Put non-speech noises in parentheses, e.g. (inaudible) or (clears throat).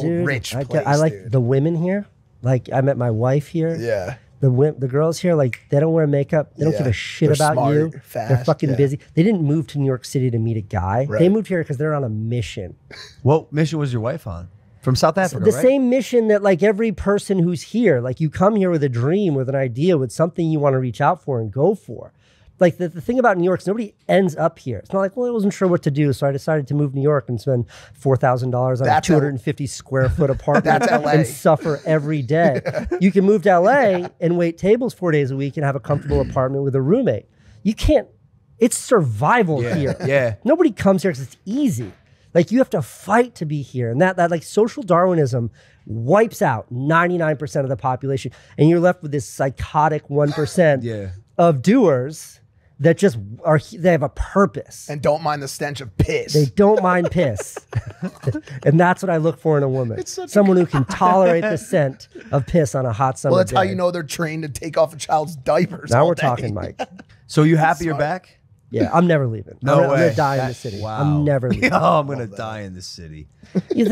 Dude, rich I, place, I like dude. the women here. Like I met my wife here. Yeah. The wo- the girls here, like they don't wear makeup. They don't Yeah. give a shit They're about smart, you. They're fucking yeah. busy. They didn't move to New York City to meet a guy. They moved here because they're on a mission. What mission was your wife on? From South Africa, the right? same mission that like every person who's here, like you come here with a dream, with an idea, with something you want to reach out for and go for. Like the, the thing about New York is nobody ends up here. It's not like, well, I wasn't sure what to do, so I decided to move to New York and spend four thousand dollars on That's a two hundred and fifty square foot apartment (laughs) and suffer every day. (laughs) you can move to LA and wait tables four days a week and have a comfortable (clears throat) apartment with a roommate. You can't. It's survival Yeah, here. yeah. Nobody comes here because it's easy. Like you have to fight to be here, and that that like social Darwinism wipes out ninety nine percent of the population, and you're left with this psychotic one percent (sighs) Yeah. of doers that just are they have a purpose. And don't mind the stench of piss. They don't mind piss, (laughs) and that's what I look for in a woman. Someone who can tolerate the scent of piss on a hot summer well, that's how you know they're trained to take off a child's diapers. Now all we're day. talking, Mike. (laughs) So you happy you're back? Yeah, I'm never leaving. No I'm, gonna- I'm gonna die in the city. Wow. I'm never (laughs) leaving. oh, I'm gonna die in the city. You